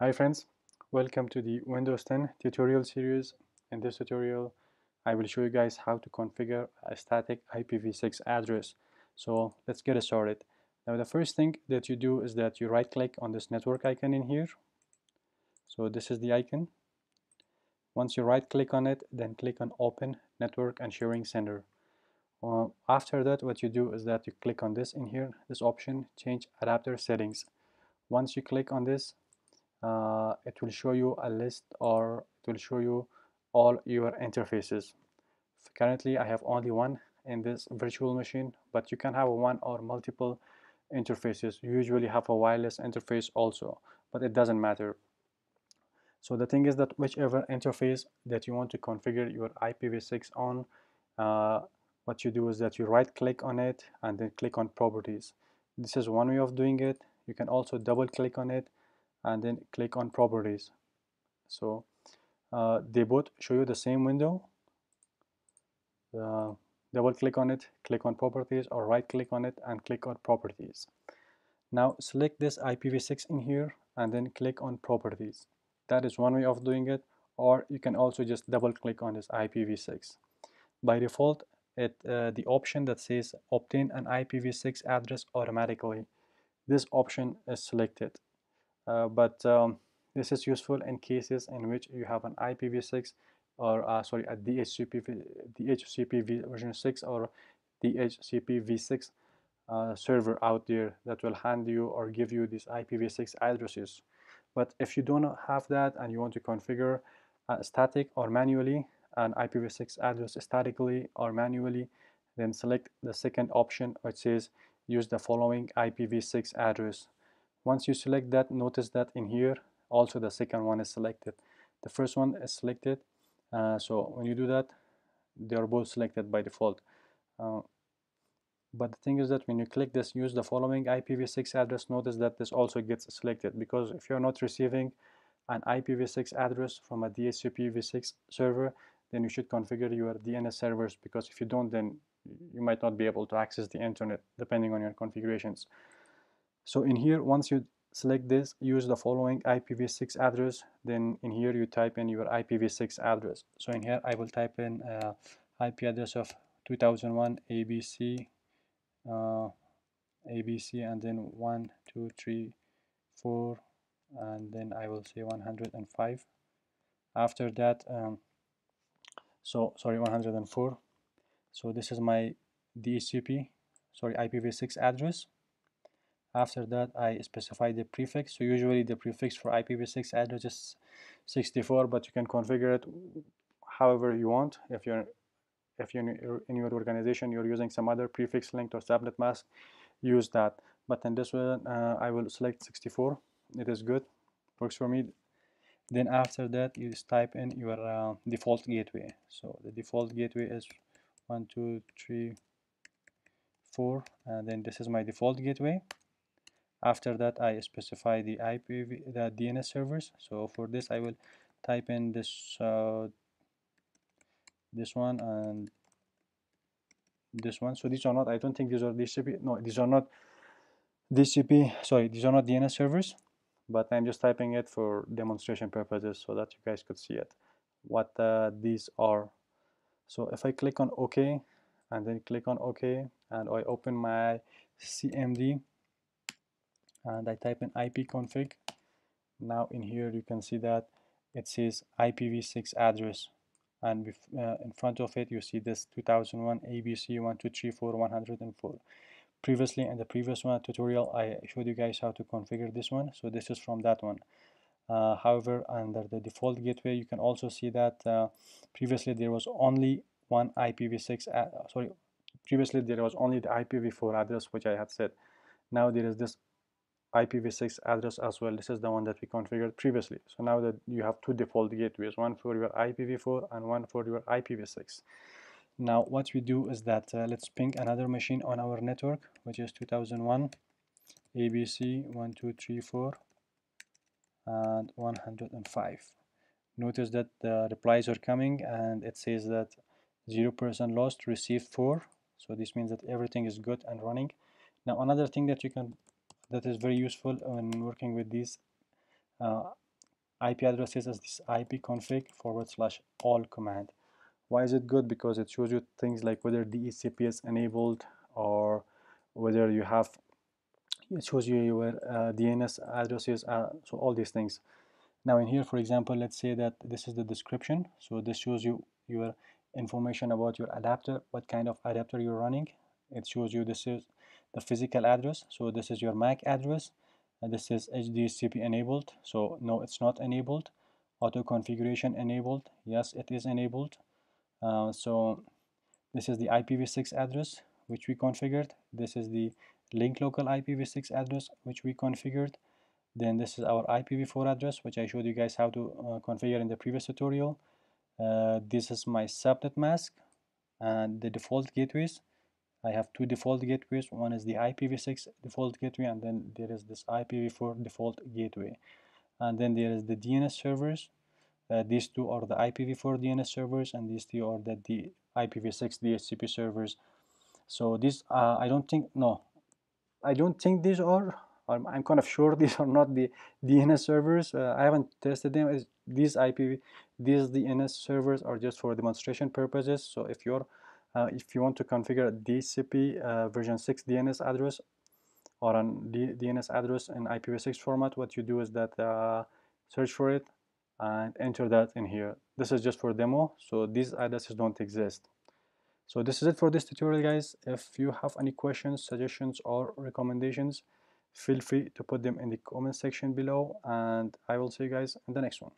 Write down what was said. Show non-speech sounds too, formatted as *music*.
Hi friends, welcome to the Windows 10 tutorial series. In this tutorial, I will show you guys how to configure a static IPv6 address. So let's get started. Now the first thing that you do is that you right click on this network icon in here. So this is the icon. Once you right click on it, then click on open network and sharing center. Uh, after that, what you do is that you click on this in here, this option, change adapter settings. Once you click on this, uh, it will show you a list or it will show you all your interfaces. Currently I have only one in this virtual machine but you can have one or multiple interfaces. You usually have a wireless interface also but it doesn't matter. So the thing is that whichever interface that you want to configure your IPv6 on uh, what you do is that you right click on it and then click on properties. This is one way of doing it. You can also double click on it and then click on properties. So uh, they both show you the same window. Uh, double click on it click on properties or right click on it and click on properties. Now select this IPv6 in here and then click on properties. That is one way of doing it or you can also just double click on this IPv6 by default it uh, the option that says obtain an IPv6 address automatically. This option is selected but um, this is useful in cases in which you have an IPv6 or uh, sorry a DHCP DHCP version 6 or DHCP v6 uh, server out there that will hand you or give you these IPv6 addresses. But if you don't have that and you want to configure uh, static or manually an IPv6 address statically or manually, then select the second option which says use the following IPv6 address once you select that notice that in here also the second one is selected. The first one is selected uh, so when you do that they are both selected by default. Uh, but the thing is that when you click this use the following IPv6 address notice that this also gets selected because if you're not receiving an IPv6 address from a DHCP v6 server then you should configure your DNS servers because if you don't then you might not be able to access the internet depending on your configurations so in here once you select this use the following IPv6 address. Then in here you type in your IPv6 address. So in here I will type in uh, IP address of 2001 ABC uh, ABC and then 1 2 3 4 and then I will say 105 after that um, so sorry 104 so this is my DHCP sorry IPv6 address after that I specify the prefix. So usually the prefix for IPv6 address is 64 but you can configure it however you want. If you're if you're in your organization you're using some other prefix length or subnet mask use that. But in this one uh, I will select 64 it is good. Works for me. Then after that you just type in your uh, default gateway. So the default gateway is one two three four and then this is my default gateway after that I specify the IPv the DNS servers. So for this I will type in this uh, this one and this one. So these are not I don't think these are DHCP no these are not DHCP sorry these are not DNS servers but I'm just typing it for demonstration purposes so that you guys could see it what uh, these are. So if I click on OK and then click on OK and I open my CMD and I type in ipconfig now in here you can see that it says IPv6 address. And uh, in front of it you see this 2001 ABC 1234 104 previously in the previous one tutorial I showed you guys how to configure this one. So this is from that one. Uh, however under the default gateway you can also see that uh, previously there was only one IPv6 uh, sorry previously there was only the IPv4 address which I had said now there is this IPv6 address as well. This is the one that we configured previously. So now that you have two default gateways, one for your IPv4 and one for your IPv6. Now what we do is that uh, let's ping another machine on our network, which is 2001 ABC 1234 and 105. Notice that the replies are coming and it says that 0% lost received 4. So this means that everything is good and running. Now another thing that you can that is very useful when working with these uh, IP addresses as this ipconfig forward slash all command. Why is it good? Because it shows you things like whether DHCP is enabled or whether you have it shows you your uh, DNS addresses uh, so all these things now in here for example let's say that this is the description so this shows you your information about your adapter what kind of adapter you're running it shows you this is the physical address. So this is your MAC address. And this is HDHCP enabled. So no it's not enabled. Auto configuration enabled. Yes it is enabled. Uh, so this is the IPv6 address which we configured. This is the link local IPv6 address which we configured. Then this is our IPv4 address which I showed you guys how to uh, configure in the previous tutorial. Uh, this is my subnet mask and the default gateways I have two default gateways. One is the IPv6 default gateway and then there is this IPv4 default gateway. And then there is the DNS servers. Uh, these two are the IPv4 DNS servers and these two are the, the IPv6 DHCP servers. So these uh, I don't think no. I don't think these are I'm kind of sure *laughs* these are not the DNS servers. Uh, I haven't tested them. These IPv these DNS servers are just for demonstration purposes. So if you're uh, if you want to configure DHCP uh, version 6 DNS address or D DNS address in IPv6 format what you do is that uh, search for it and enter that in here. This is just for demo so these addresses don't exist. So this is it for this tutorial guys. If you have any questions suggestions or recommendations feel free to put them in the comment section below and I will see you guys in the next one